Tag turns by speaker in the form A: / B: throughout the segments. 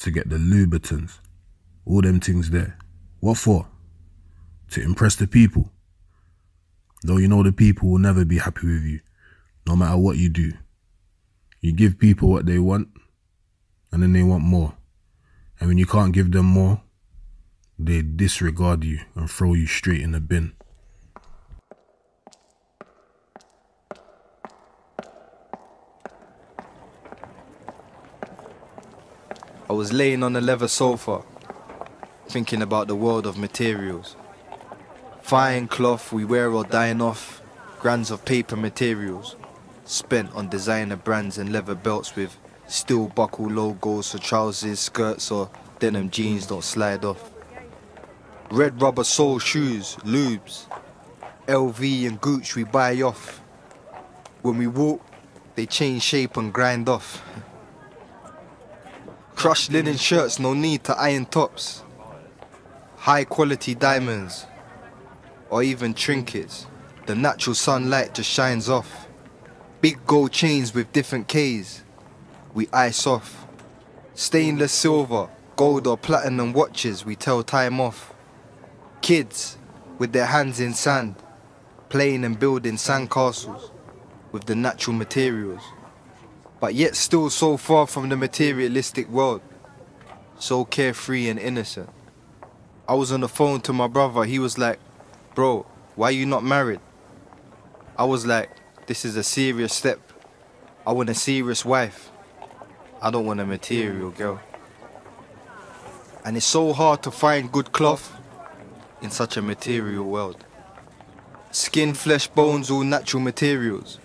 A: to get the Louboutins, all them things there. What for? To impress the people. Though you know the people will never be happy with you, no matter what you do. You give people what they want, and then they want more. And when you can't give them more, they disregard you and throw you straight in the bin.
B: I was laying on a leather sofa, thinking about the world of materials. Fine cloth we wear or dine off, grands of paper materials, spent on designer brands and leather belts with steel buckle logos so trousers, skirts or denim jeans don't slide off. Red rubber sole shoes, Loubs, LV and Gucci we buy off. When we walk, they change shape and grind off. Crushed linen shirts, no need to iron tops. High quality diamonds, or even trinkets. The natural sunlight just shines off. Big gold chains with different Ks. We ice off. Stainless silver, gold or platinum watches, we tell time off. Kids with their hands in sand, playing and building sandcastles with the natural materials but yet still so far from the materialistic world, so carefree and innocent. I was on the phone to my brother, he was like, Bro, why you not married? I was like, This is a serious step. I want a serious wife. I don't want a material girl. And it's so hard to find good cloth in such a material world. Skin, flesh, bones, all natural materials.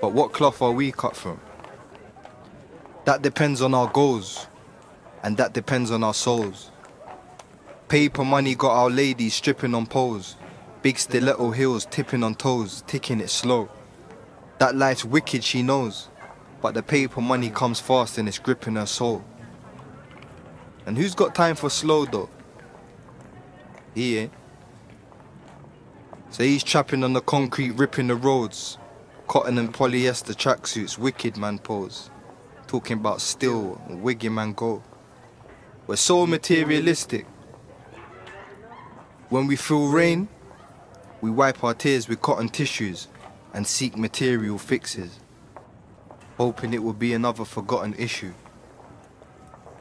B: But what cloth are we cut from? That depends on our goals, and that depends on our souls. Paper money got our ladies stripping on poles, big stiletto heels tipping on toes, ticking it slow. That life's wicked, she knows, but the paper money comes fast and it's gripping her soul. And who's got time for slow though? He ain't. So he's trapping on the concrete, ripping the roads. Cotton and polyester tracksuits, wicked man pose talking about still wigging man go. We're so materialistic. When we feel rain, we wipe our tears with cotton tissues and seek material fixes, hoping it will be another forgotten issue.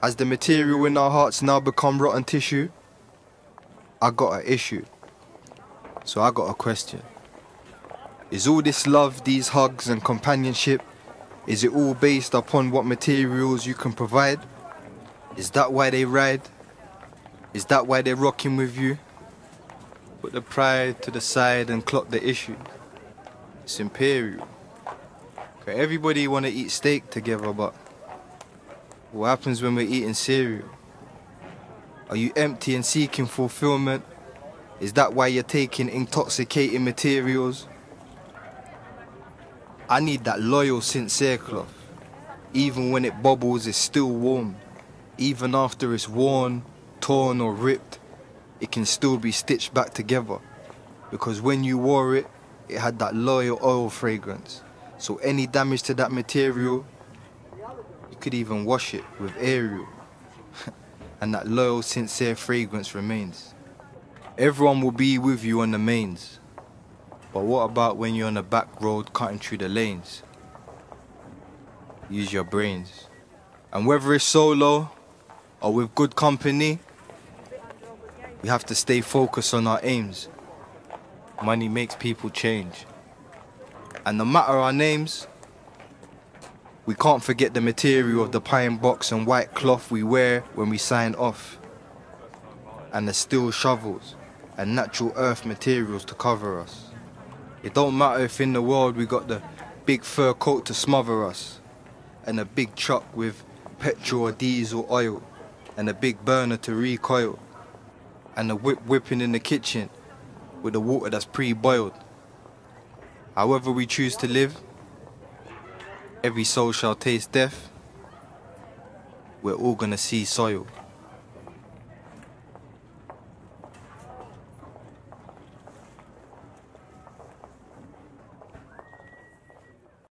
B: Has the material in our hearts now become rotten tissue? I got an issue. So I got a question. Is all this love, these hugs and companionship is it all based upon what materials you can provide? Is that why they ride? Is that why they're rocking with you? Put the pride to the side and clock the issue. It's imperial. Okay, everybody wanna eat steak together, but what happens when we're eating cereal? Are you empty and seeking fulfillment? Is that why you're taking intoxicating materials? I need that loyal, sincere cloth. Even when it bubbles, it's still warm. Even after it's worn, torn, or ripped, it can still be stitched back together. Because when you wore it, it had that loyal oil fragrance. So any damage to that material, you could even wash it with Ariel. and that loyal, sincere fragrance remains. Everyone will be with you on the mains. But what about when you're on a back road cutting through the lanes? Use your brains. And whether it's solo or with good company, we have to stay focused on our aims. Money makes people change. And no matter our names, we can't forget the material of the pine box and white cloth we wear when we sign off. And the steel shovels and natural earth materials to cover us. It don't matter if in the world we got the big fur coat to smother us, and a big truck with petrol or diesel oil, and a big burner to recoil, and a whip whipping in the kitchen with the water that's pre-boiled. However we choose to live, every soul shall taste death. We're all gonna see soil.